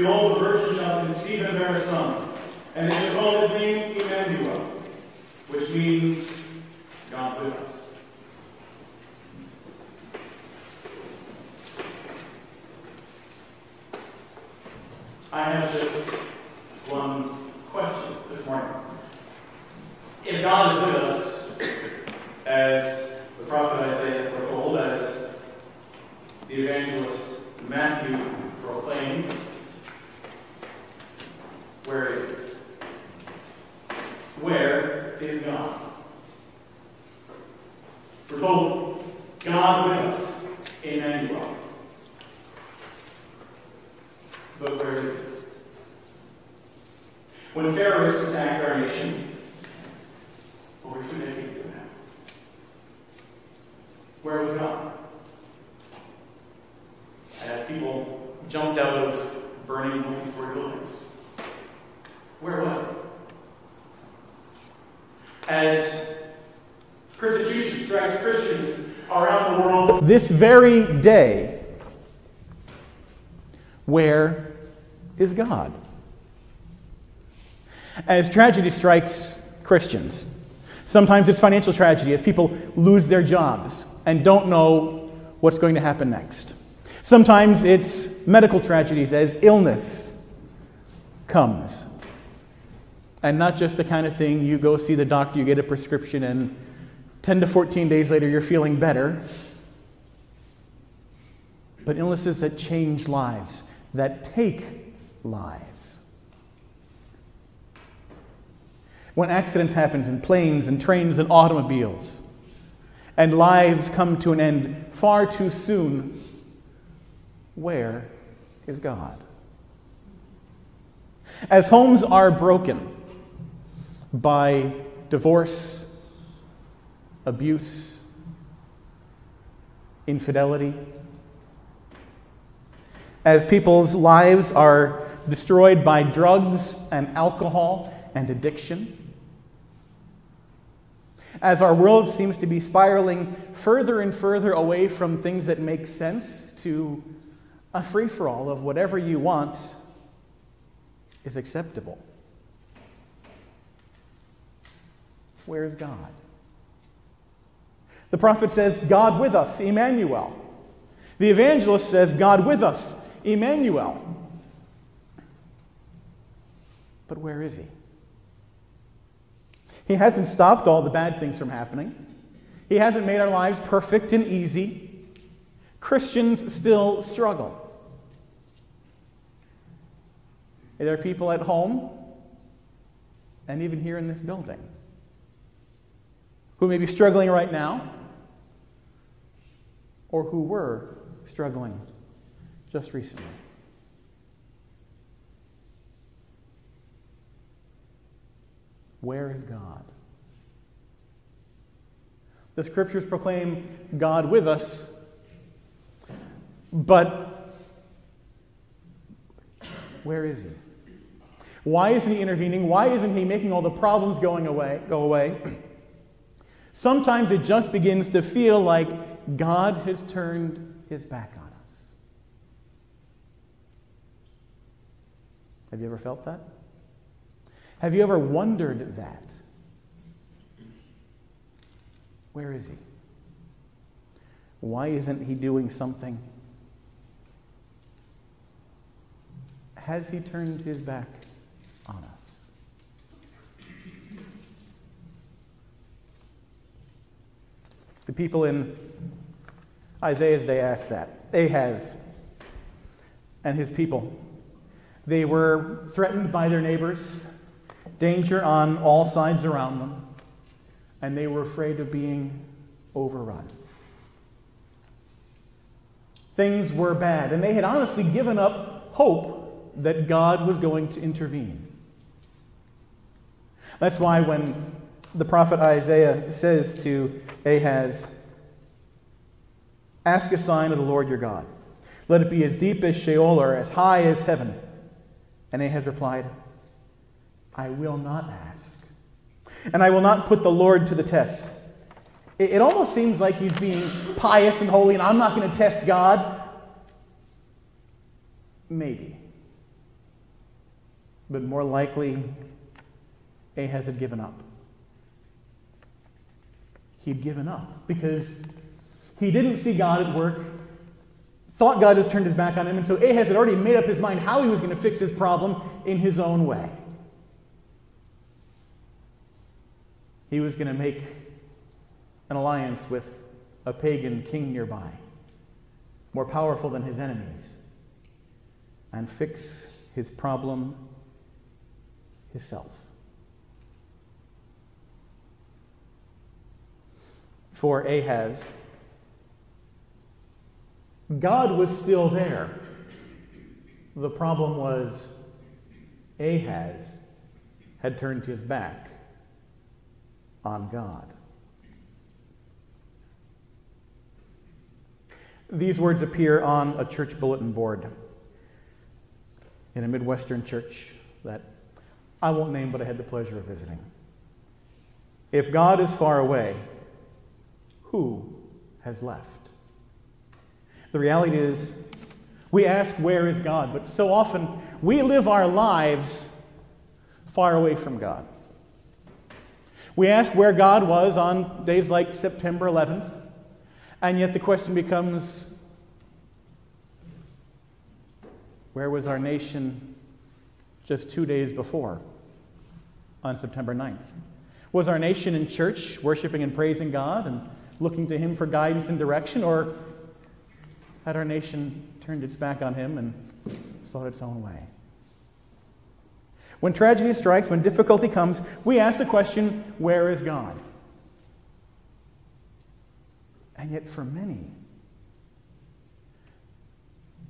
Behold, the virgin shall conceive and bear a son, and they shall call his name Emmanuel, which means God with us. I have just one question this morning. If God is with us, as the prophet Isaiah foretold, as the evangelist Matthew proclaims, where is he? Where is God? We're God with us, Emmanuel. But where is he? When terrorists attacked our nation over two decades ago now, where was God? As people jumped out of burning multi-story buildings, where was it? As persecution strikes Christians around the world this very day, where is God? As tragedy strikes Christians, sometimes it's financial tragedy as people lose their jobs and don't know what's going to happen next. Sometimes it's medical tragedies as illness comes. And not just the kind of thing you go see the doctor, you get a prescription, and 10 to 14 days later you're feeling better. But illnesses that change lives, that take lives. When accidents happen in planes and trains and automobiles, and lives come to an end far too soon, where is God? As homes are broken by divorce, abuse, infidelity, as people's lives are destroyed by drugs and alcohol and addiction, as our world seems to be spiraling further and further away from things that make sense to a free for all of whatever you want is acceptable. Where is God? The prophet says, God with us, Emmanuel. The evangelist says, God with us, Emmanuel. But where is he? He hasn't stopped all the bad things from happening. He hasn't made our lives perfect and easy. Christians still struggle. There are people at home and even here in this building who may be struggling right now or who were struggling just recently. Where is God? The scriptures proclaim God with us, but where is He? Why isn't He intervening? Why isn't He making all the problems going away, go away? Sometimes it just begins to feel like God has turned His back on us. Have you ever felt that? Have you ever wondered that? Where is he? Why isn't he doing something? Has he turned his back on us? The people in Isaiah's day asked that. Ahaz and his people. They were threatened by their neighbors danger on all sides around them, and they were afraid of being overrun. Things were bad, and they had honestly given up hope that God was going to intervene. That's why when the prophet Isaiah says to Ahaz, Ask a sign of the Lord your God. Let it be as deep as Sheol or as high as heaven. And Ahaz replied, I will not ask. And I will not put the Lord to the test. It, it almost seems like he's being pious and holy, and I'm not going to test God. Maybe. But more likely, Ahaz had given up. He'd given up because he didn't see God at work, thought God has turned his back on him, and so Ahaz had already made up his mind how he was going to fix his problem in his own way. He was going to make an alliance with a pagan king nearby, more powerful than his enemies, and fix his problem himself. For Ahaz, God was still there. The problem was Ahaz had turned his back on God. These words appear on a church bulletin board in a Midwestern church that I won't name, but I had the pleasure of visiting. If God is far away, who has left? The reality is, we ask, Where is God? But so often, we live our lives far away from God. We ask where God was on days like September 11th, and yet the question becomes where was our nation just two days before on September 9th? Was our nation in church worshiping and praising God and looking to Him for guidance and direction, or had our nation turned its back on Him and sought its own way? When tragedy strikes, when difficulty comes, we ask the question, Where is God? And yet, for many,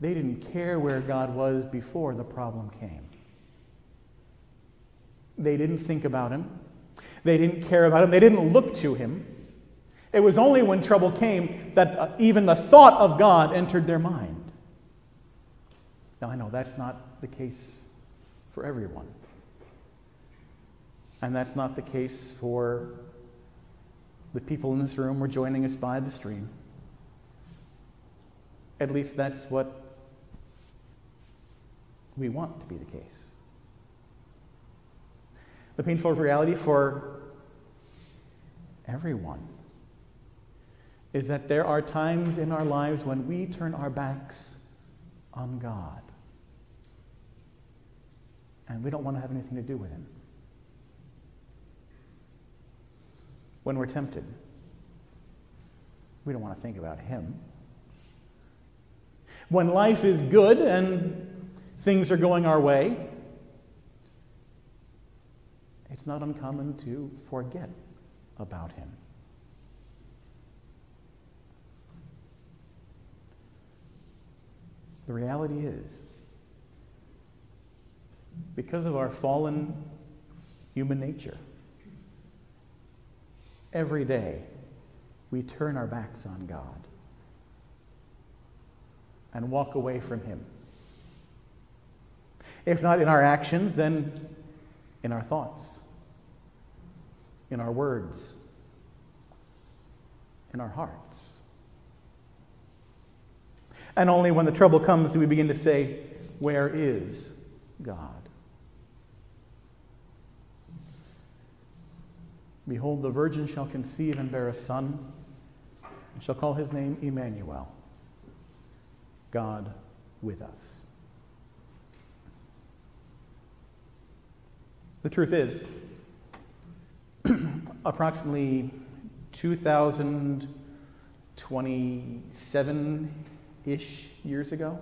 they didn't care where God was before the problem came. They didn't think about Him. They didn't care about Him. They didn't look to Him. It was only when trouble came that uh, even the thought of God entered their mind. Now, I know that's not the case for everyone. And that's not the case for the people in this room or joining us by the stream. At least that's what we want to be the case. The painful reality for everyone is that there are times in our lives when we turn our backs on God and we don't want to have anything to do with Him. When we're tempted, we don't want to think about Him. When life is good and things are going our way, it's not uncommon to forget about Him. The reality is, because of our fallen human nature, every day we turn our backs on God and walk away from Him. If not in our actions, then in our thoughts, in our words, in our hearts. And only when the trouble comes do we begin to say, Where is God? Behold, the virgin shall conceive and bear a son, and shall call his name Emmanuel, God with us. The truth is, approximately 2027 ish years ago,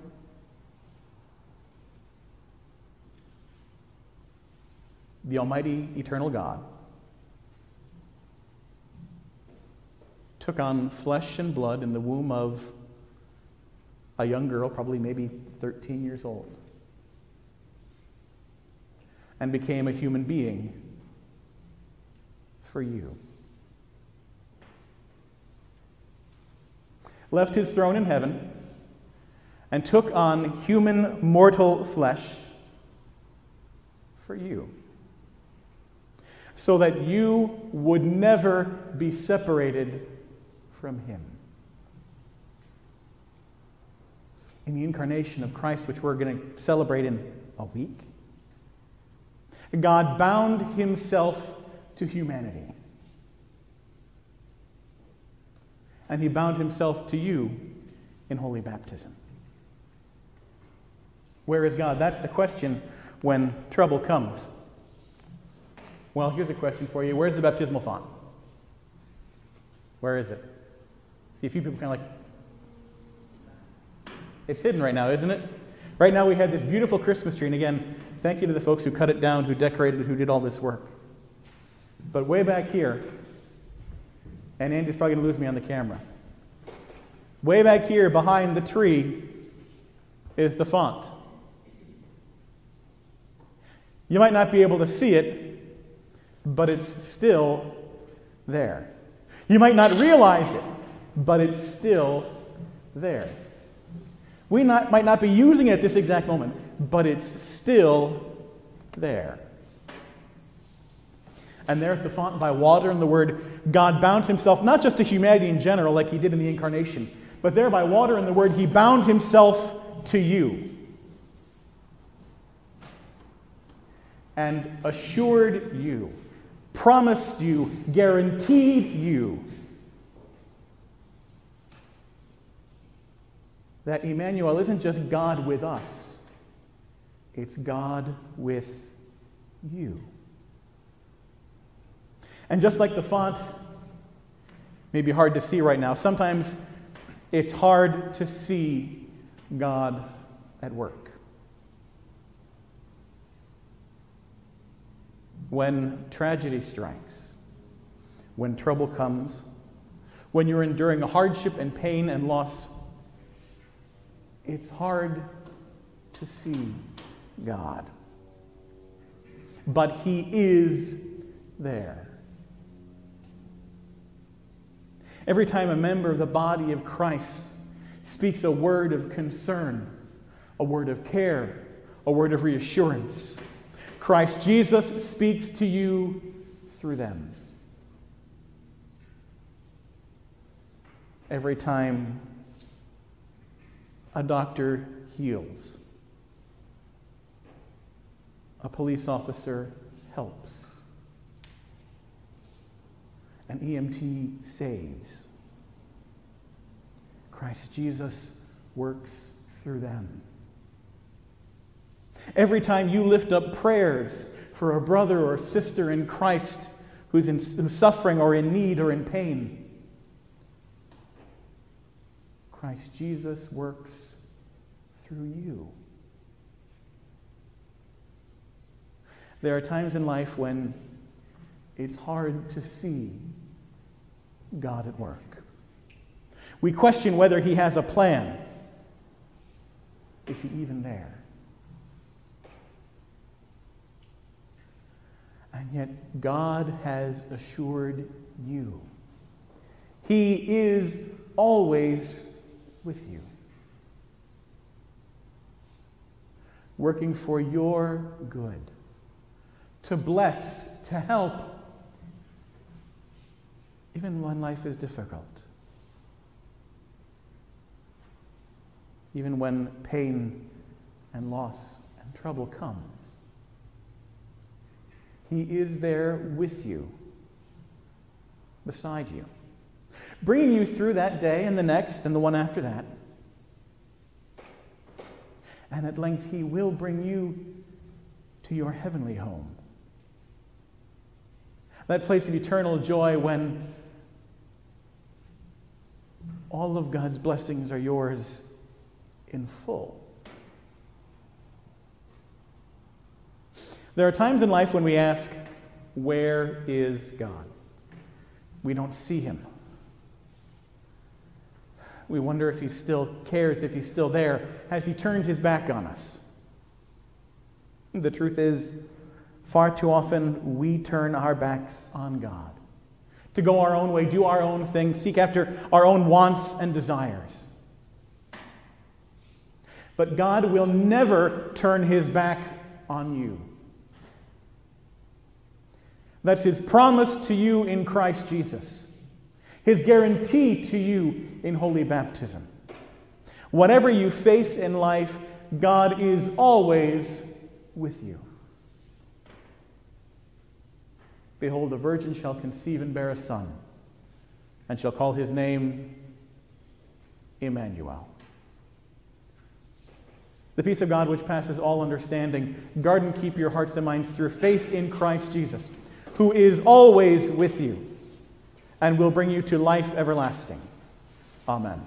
the Almighty Eternal God took on flesh and blood in the womb of a young girl, probably maybe 13 years old, and became a human being for you. Left his throne in heaven and took on human mortal flesh for you so that you would never be separated from Him. In the incarnation of Christ, which we're going to celebrate in a week, God bound himself to humanity. And he bound himself to you in holy baptism. Where is God? That's the question when trouble comes. Well, here's a question for you Where's the baptismal font? Where is it? See, a few people kind of like, it's hidden right now, isn't it? Right now, we had this beautiful Christmas tree, and again, thank you to the folks who cut it down, who decorated it, who did all this work. But way back here, and Andy's probably going to lose me on the camera. Way back here behind the tree is the font. You might not be able to see it, but it's still there. You might not realize it, but it's still there. We not, might not be using it at this exact moment, but it's still there. And there at the font by water and the word, God bound himself not just to humanity in general, like he did in the incarnation, but there by water and the word, he bound himself to you. And assured you, promised you, guaranteed you that Emmanuel isn't just God with us, it's God with you. And just like the font may be hard to see right now, sometimes it's hard to see God at work. When tragedy strikes, when trouble comes, when you're enduring hardship and pain and loss, it's hard to see God. But He is there. Every time a member of the body of Christ speaks a word of concern, a word of care, a word of reassurance, Christ Jesus speaks to you through them. Every time a doctor heals, a police officer helps, an EMT saves. Christ Jesus works through them. Every time you lift up prayers for a brother or sister in Christ who's, in, who's suffering or in need or in pain, Christ Jesus works through you. There are times in life when it's hard to see God at work. We question whether He has a plan. Is He even there? And yet, God has assured you. He is always with you, working for your good, to bless, to help, even when life is difficult, even when pain and loss and trouble comes. He is there with you, beside you bringing you through that day and the next and the one after that. And at length, He will bring you to your heavenly home. That place of eternal joy when all of God's blessings are yours in full. There are times in life when we ask, Where is God? We don't see Him. We wonder if he still cares, if he's still there. Has he turned his back on us? The truth is, far too often we turn our backs on God to go our own way, do our own thing, seek after our own wants and desires. But God will never turn his back on you. That's his promise to you in Christ Jesus, his guarantee to you in holy baptism. Whatever you face in life, God is always with you. Behold, the virgin shall conceive and bear a son, and shall call his name Emmanuel. The peace of God which passes all understanding, guard and keep your hearts and minds through faith in Christ Jesus who is always with you and will bring you to life everlasting. Amen.